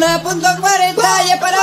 1.40 y es para...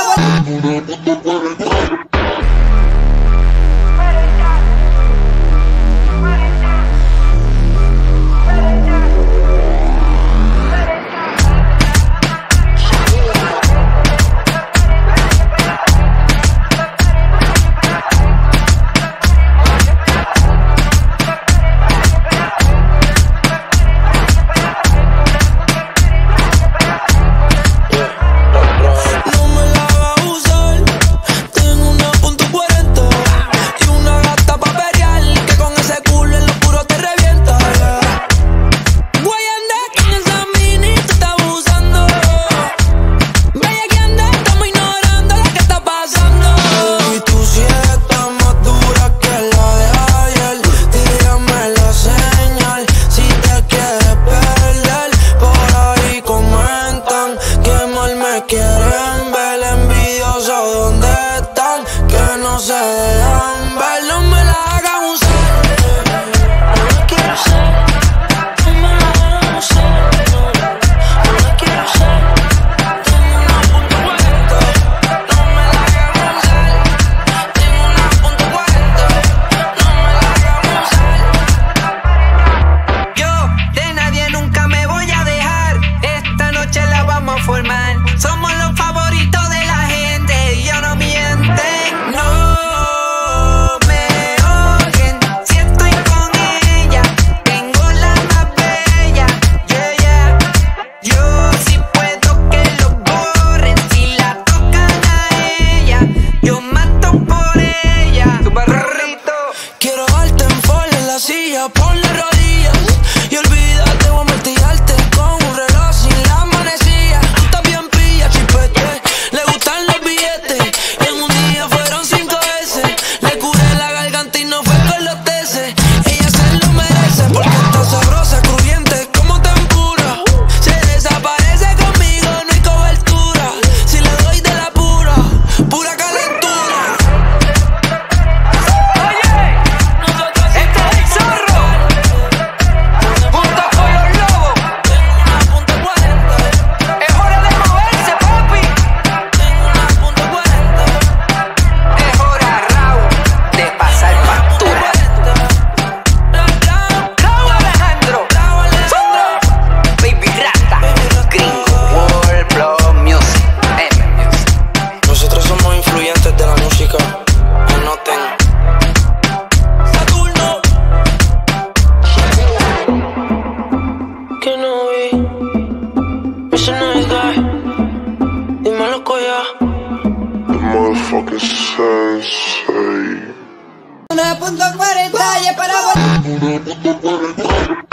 vos.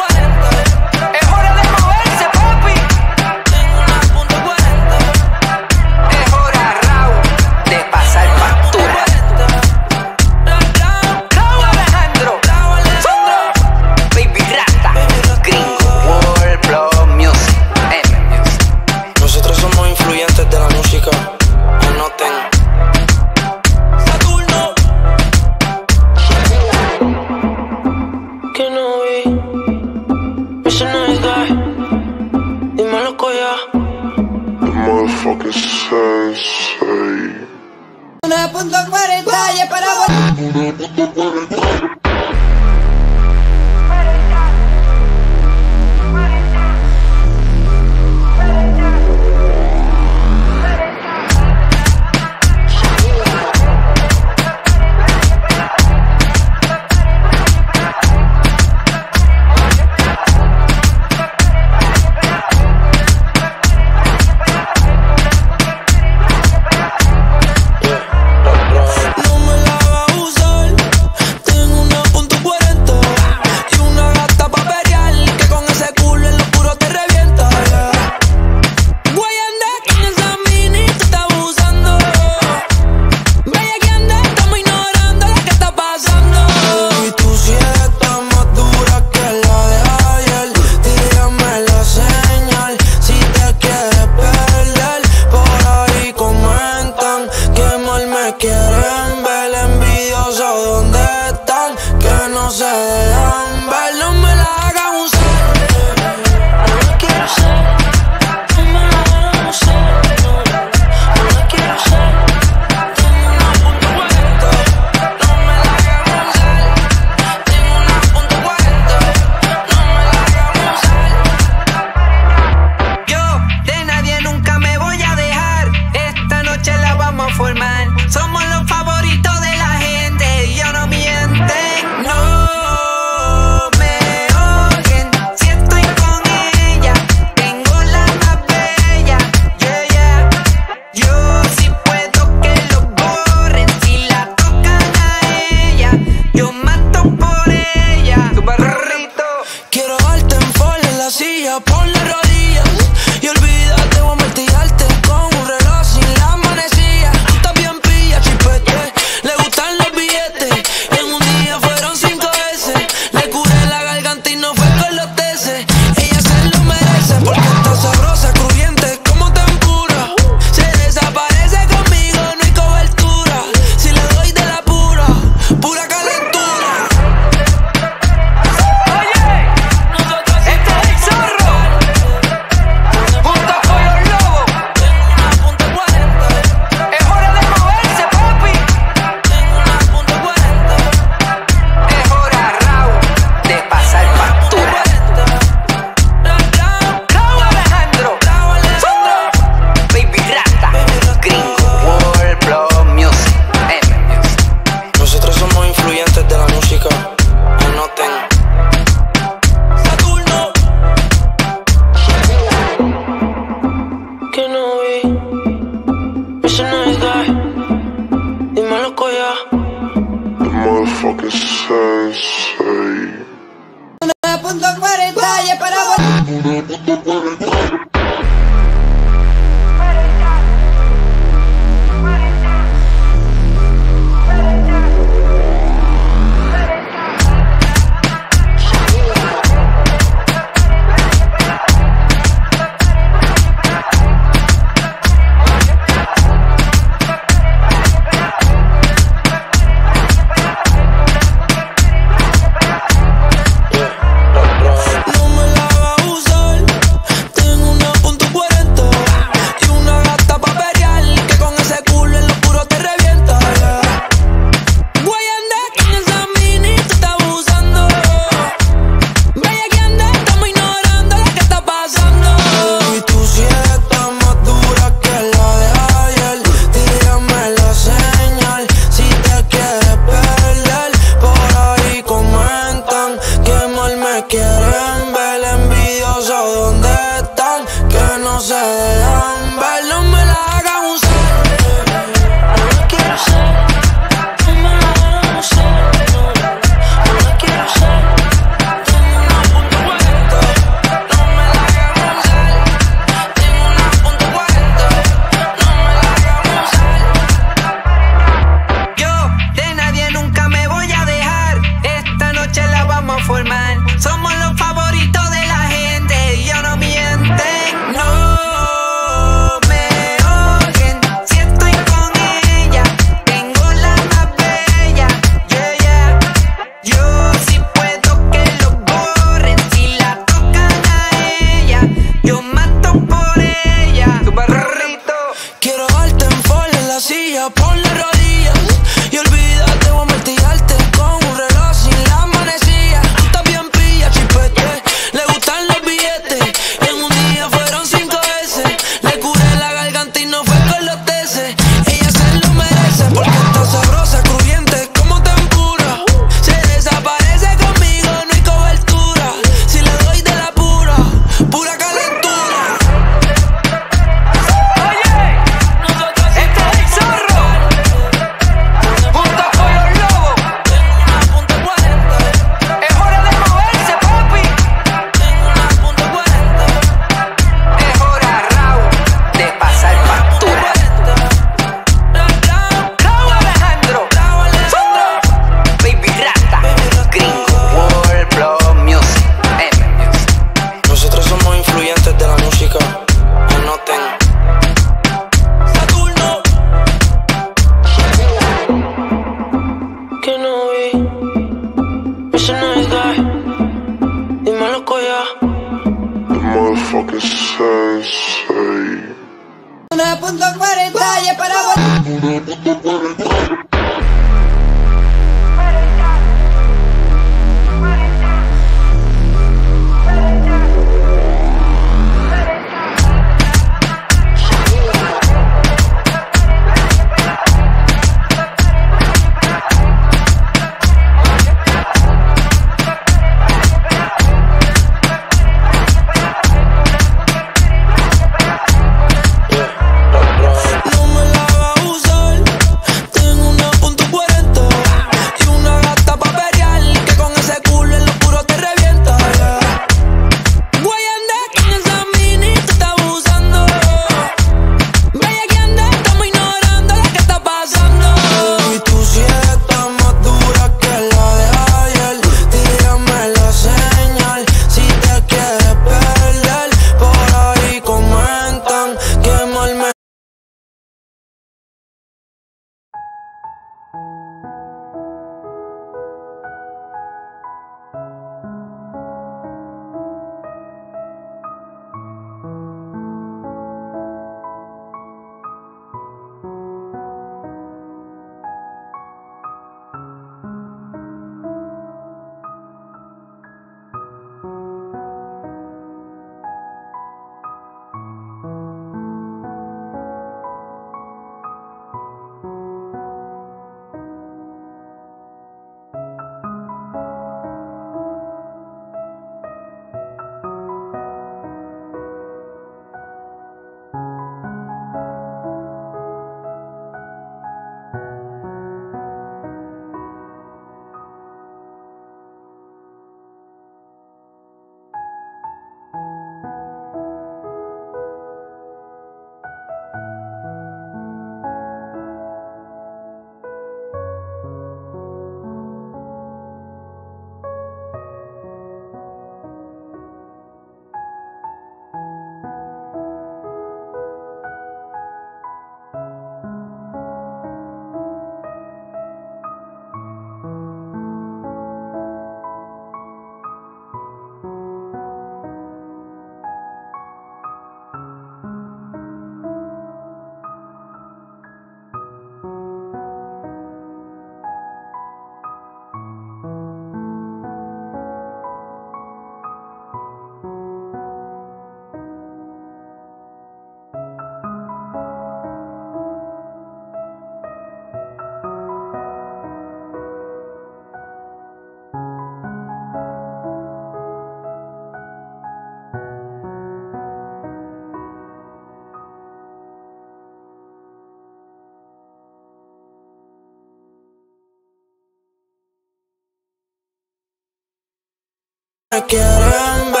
quieren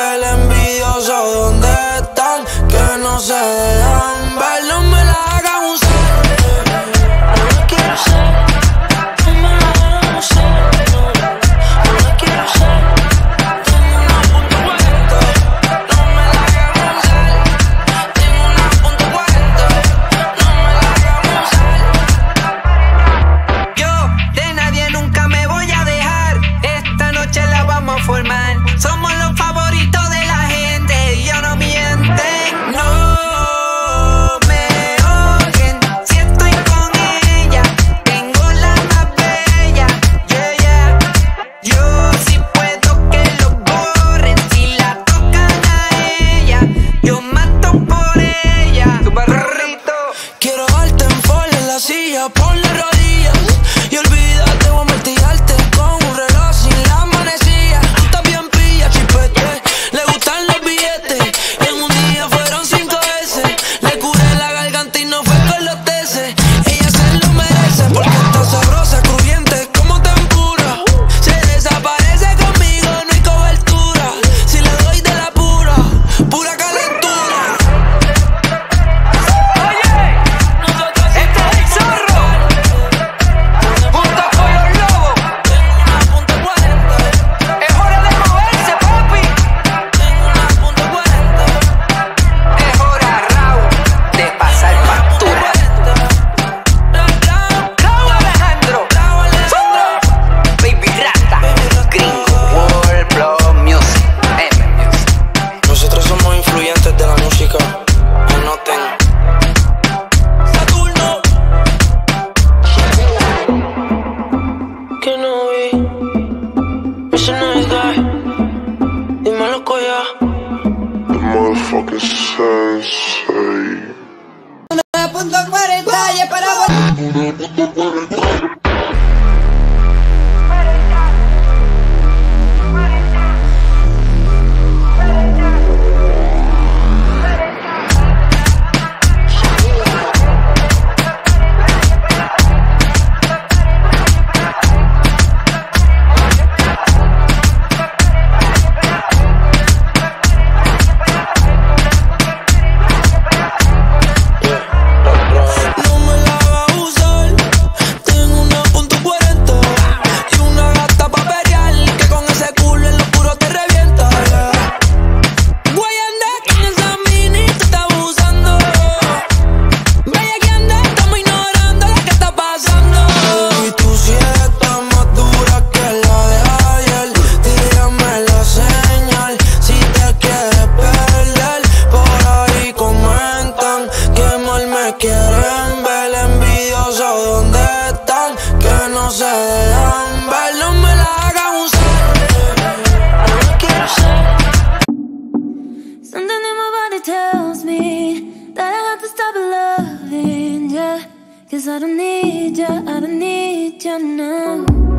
Cause I don't need ya, I don't need ya now.